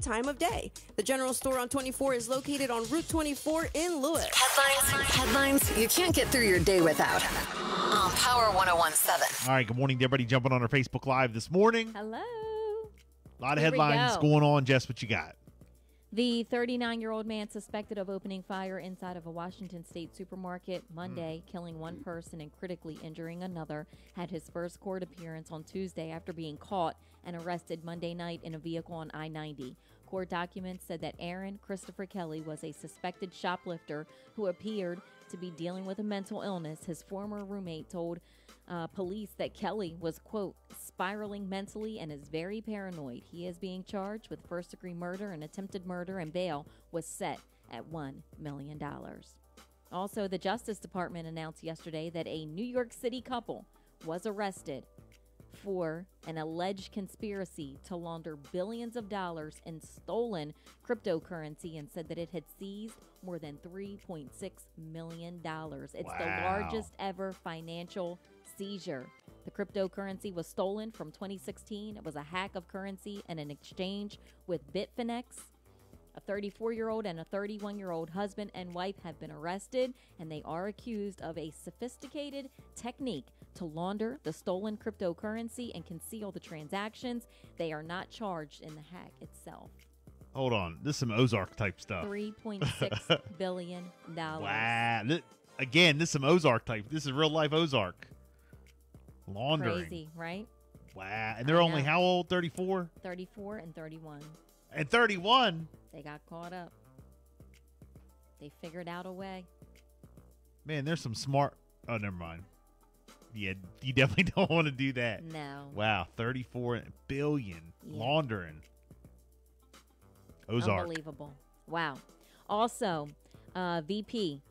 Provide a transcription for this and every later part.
time of day. The general store on 24 is located on Route 24 in Lewes. Headlines. Headlines you can't get through your day without. On Power 1017. All right, good morning to everybody jumping on our Facebook Live this morning. Hello. A lot of Here headlines go. going on. Jess, what you got? The 39 year old man suspected of opening fire inside of a Washington state supermarket Monday, hmm. killing one person and critically injuring another, had his first court appearance on Tuesday after being caught and arrested Monday night in a vehicle on I 90. Court documents said that Aaron Christopher Kelly was a suspected shoplifter who appeared to be dealing with a mental illness. His former roommate told uh, police that Kelly was, quote, spiraling mentally and is very paranoid. He is being charged with first degree murder and attempted murder, and bail was set at $1 million. Also, the Justice Department announced yesterday that a New York City couple was arrested for an alleged conspiracy to launder billions of dollars in stolen cryptocurrency and said that it had seized more than $3.6 million. It's the largest ever financial seizure. The cryptocurrency was stolen from 2016. It was a hack of currency and an exchange with Bitfinex. A 34 year old and a 31 year old husband and wife have been arrested, and they are accused of a sophisticated technique to launder the stolen cryptocurrency and conceal the transactions. They are not charged in the hack itself. Hold on. This is some Ozark type stuff. $3.6 billion. Wow. Thi- again, this is some Ozark type. This is real life Ozark. Laundering. Crazy, right? Wow. And they're I only know. how old? 34? 34 and 31. And 31? They got caught up. They figured out a way. Man, there's some smart. Oh, never mind. Yeah, you definitely don't want to do that. No. Wow, 34 billion Yeah. laundering. Ozark. Unbelievable. Wow. Also, uh, VP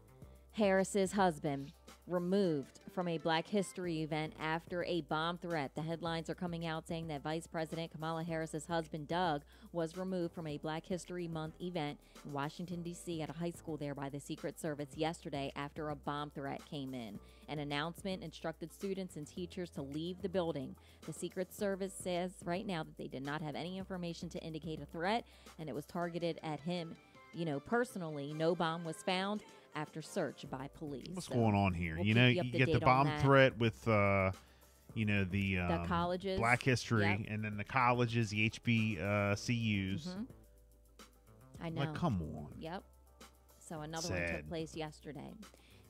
Harris's husband removed from a Black History event after a bomb threat. The headlines are coming out saying that Vice President Kamala Harris's husband Doug was removed from a Black History Month event in Washington D.C. at a high school there by the Secret Service yesterday after a bomb threat came in. An announcement instructed students and teachers to leave the building. The Secret Service says right now that they did not have any information to indicate a threat and it was targeted at him, you know, personally. No bomb was found after search by police. What's So going on here? we'll you know, you you get the bomb threat with, uh, you know, the, um, colleges. Black History, Yep. and then the colleges, the HBCUs. Mhm. I know. Like, come on. Yep. So another one took place yesterday.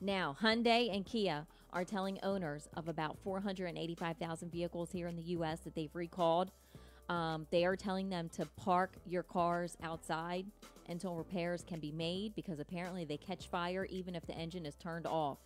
Now, Hyundai and Kia are telling owners of about 485,000 vehicles here in the U.S. that they've recalled. Um, they are telling them to park your cars outside until repairs can be made because apparently they catch fire even if the engine is turned off.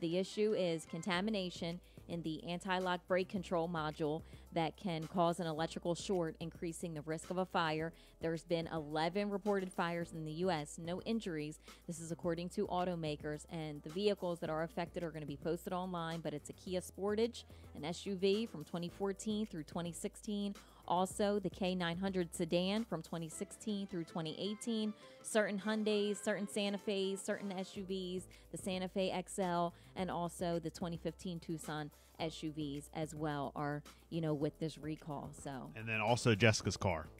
The issue is contamination in the anti lock brake control module that can cause an electrical short, increasing the risk of a fire. There's been 11 reported fires in the U.S., no injuries. This is according to automakers, and the vehicles that are affected are going to be posted online. But it's a Kia Sportage, an SUV from 2014 through 2016. Also, the K900 sedan from 2016 through 2018, certain Hyundais, certain Santa Fe's, certain SUVs, the Santa Fe XL, and also the 2015 Tucson SUVs as well are, you know, with this recall. So And then also Jessica's car.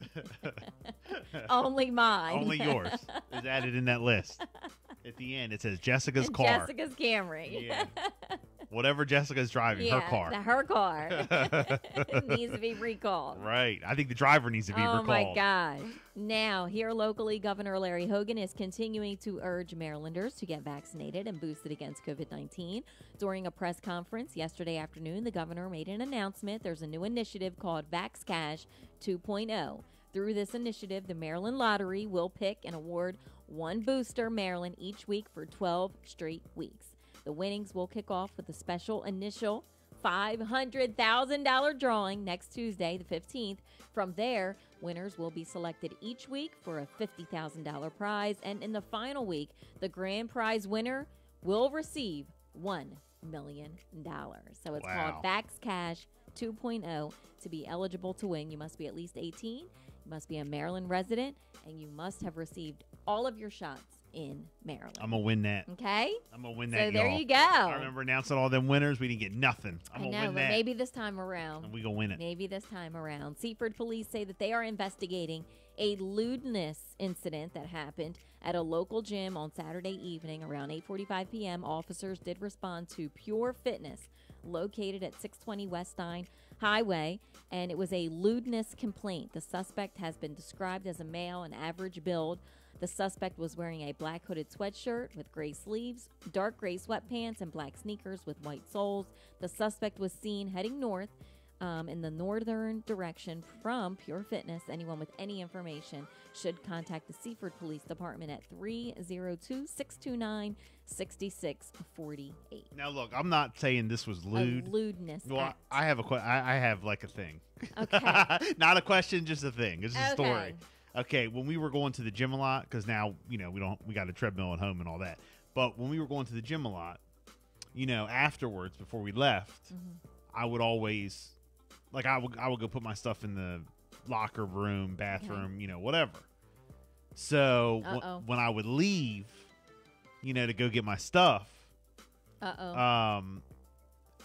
only mine. Only yours is added in that list. At the end, it says Jessica's And car. Jessica's Camry. Yeah. Whatever Jessica's driving, Yeah, her car. the- her car needs to be recalled. right. I think the driver needs to be oh recalled. Oh my gosh. Now, here locally, Governor Larry Hogan is continuing to urge Marylanders to get vaccinated and boosted against COVID 19. During a press conference yesterday afternoon, the governor made an announcement. There's a new initiative called VaxCash 2.0. Through this initiative, the Maryland Lottery will pick and award one booster Maryland each week for 12 straight weeks. The winnings will kick off with a special initial $500,000 drawing next Tuesday, the 15th. From there, winners will be selected each week for a $50,000 prize. And in the final week, the grand prize winner will receive $1 million. So it's Wow. called Vax Cash 2.0. To be eligible to win, you must be at least 18, you must be a Maryland resident, and you must have received all of your shots in Maryland. I'm gonna win that. okay? I'm gonna win So that. there y'all. you go. I remember announcing all them winners. We didn't get nothing. I'm I gonna know, win that. maybe this time around. and we gonna win it. Maybe this time around. Seaford police say that they are investigating a lewdness incident that happened at a local gym on Saturday evening around 8:45 p.m. Officers did respond to Pure Fitness located at 620 West Stein Highway and it was a lewdness complaint. The suspect has been described as a male and average build. The suspect was wearing a black hooded sweatshirt with gray sleeves, dark gray sweatpants, and black sneakers with white soles. The suspect was seen heading north um, in the northern direction from Pure Fitness. Anyone with any information should contact the Seaford Police Department at 302 629 6648. Now look, I'm not saying this was lewd. A lewdness. Well, act. I have a que- I, I have like a thing. Okay. not a question, just a thing. It's a Okay. story. Okay, when we were going to the gym a lot, because now you know we don't we got a treadmill at home and all that. But when we were going to the gym a lot, you know, afterwards before we left, Mm-hmm. I would always like I would I would go put my stuff in the locker room, bathroom, you know, whatever. So Uh-oh. when I would leave, you know, to go get my stuff, Uh oh. um,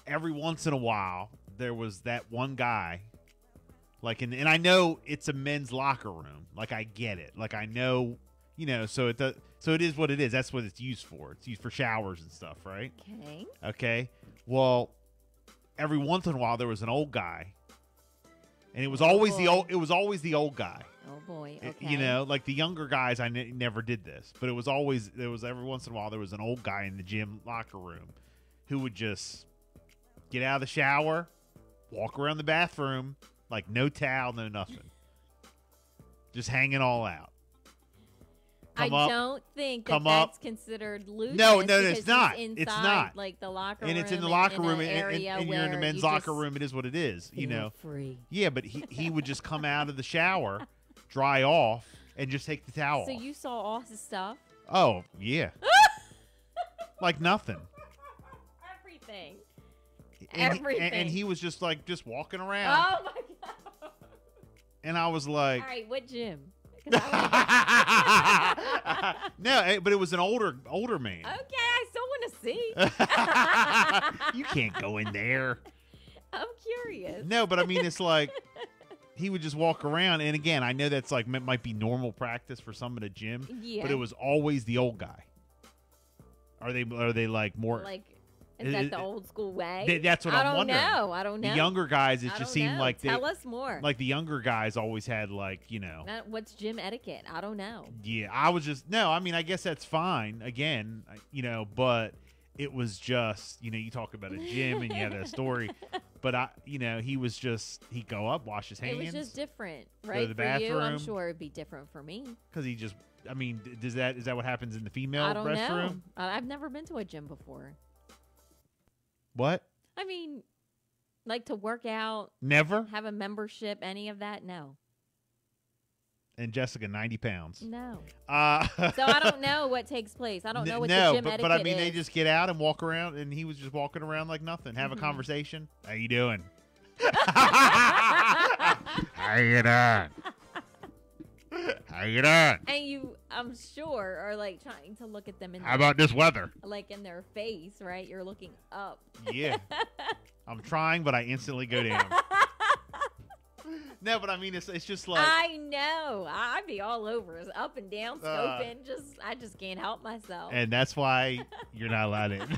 every once in a while there was that one guy like in, and i know it's a men's locker room. Like i get it. Like i know you know so it does, so it is what it is. That's what it's used for. It's used for showers and stuff right? Okay. okay. Well every once in a while there was an old guy. And it was oh, always the old it was always the old guy. Oh boy. it- Okay. you know like the younger guys i never did this. But it was always there was every once in a while there was an old guy in the gym locker room who would just get out of the shower walk around the bathroom like no towel no nothing just hanging all out I up, don't think that come that's up. considered loose. No, no, it's not. Inside, It's not. Like the locker and room. it's in the locker room an and, and- area and you're in the men's you locker room it is what it is you know free. yeah but he, he would just come out of the shower dry off and just take the towel So off. you saw all his stuff, oh yeah like nothing everything. and, he- and- Everything. and he was just like just walking around Oh my! And i was like All right, what gym?" No eh, but it was an older older man okay, I still want to see. you can't go in there I'm curious. no but i mean it's like he would just walk around and again i know that's like might be normal practice for some at a gym Yeah. but it was always the old guy are they are they like more like. Is that the old school way? Th- that's what I I'm don't wondering. know. I don't know. the younger guys it I just seemed know. like they Tell us more. like the younger guys always had like you know Not- what's gym etiquette? I don't know. yeah i was just no i mean i guess that's fine again you know but it was just you know you talk about a gym and you have that story but i you know he was just he'd go up wash his hands It was just different, to right? the for you, I'm sure it'd be different for me. because he just i mean does that is that what happens in the female I don't restroom know. I've never been to a gym before. What I mean, like to work out, never have a membership, any of that? No, and jessica 90 pounds no. uh So I don't know what takes place. I don't know what no, the gym but, etiquette but I mean, they is. just get out and walk around, and he was just walking around like nothing, have a Mhm. conversation. How you doing? How you doing? You doing? and you, I'm sure, are like trying to look at them in How about this weather? like in their face, right? You're looking up. Yeah, I'm trying, but I instantly go down. no, but I mean, it's it's just like I know. I'd be all over, It's up and down, Uh, scoping. just, I just can't help myself. and that's why you're not allowed in.